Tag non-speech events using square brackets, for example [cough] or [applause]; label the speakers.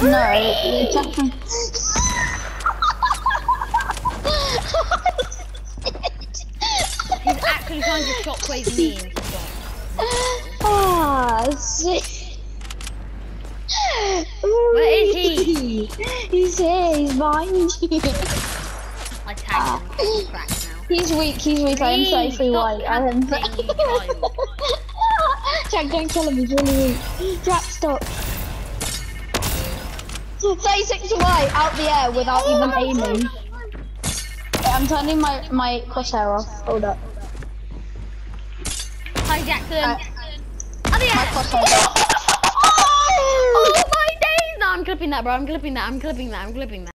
Speaker 1: No, Jackson.
Speaker 2: He's actually trying to shockwave me.
Speaker 1: Ah, shit.
Speaker 2: Where is he?
Speaker 1: He's here, he's behind you.
Speaker 2: I tagged him. Now.
Speaker 1: He's weak, he's weak, I am
Speaker 2: Please,
Speaker 1: 33
Speaker 2: stop
Speaker 1: white. I am. [laughs] Jack, don't kill him, he's really weak. Jack, stop. 36 white out the air without even aiming. Wait, I'm turning my, my crosshair off. Hold up.
Speaker 2: Hi Jackson.
Speaker 1: Uh,
Speaker 2: oh yeah.
Speaker 1: My crosshair off.
Speaker 2: Oh my days! No, I'm clipping that, bro. I'm clipping that. I'm clipping that. I'm clipping that.